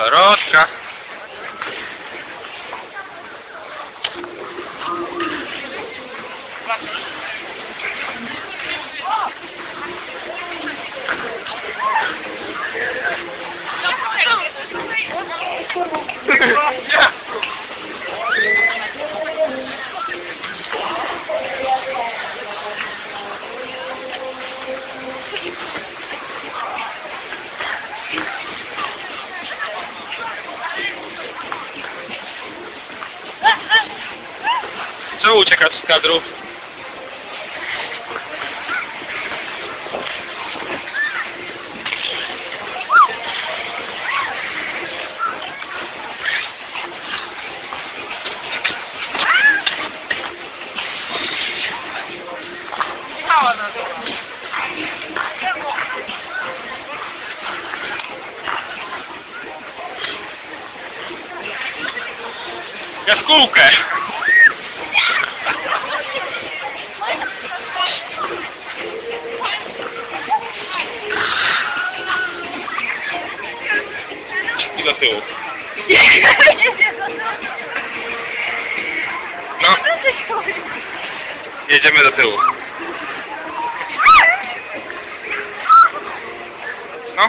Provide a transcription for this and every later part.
Коротко. Yeah. Co uciekasz z kadru? Jaskółkę! Do tyłu. No, jedziemy do tyłu. No,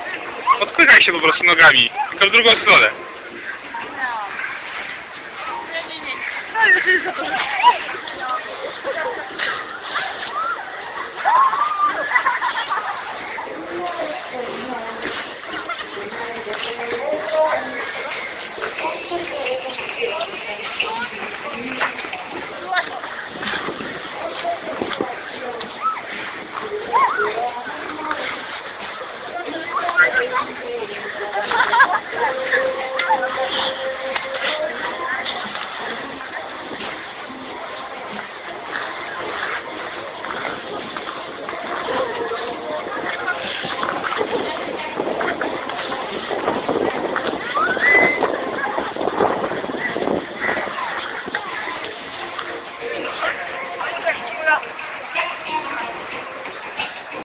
odpychaj się po prostu nogami, tylko w drugą stronę. Nie, nie, nie. No już jest za